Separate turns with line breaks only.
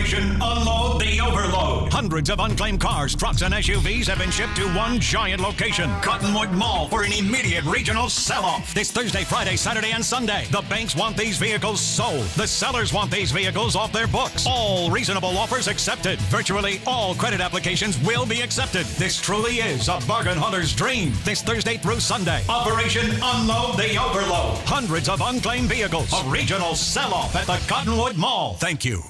Operation Unload the Overload. Hundreds of unclaimed cars, trucks, and SUVs have been shipped to one giant location, Cottonwood Mall, for an immediate regional sell-off. This Thursday, Friday, Saturday, and Sunday. The banks want these vehicles sold. The sellers want these vehicles off their books. All reasonable offers accepted. Virtually all credit applications will be accepted. This truly is a bargain hunter's dream. This Thursday through Sunday. Operation Unload the Overload. Hundreds of unclaimed vehicles. A regional sell-off at the Cottonwood Mall. Thank you.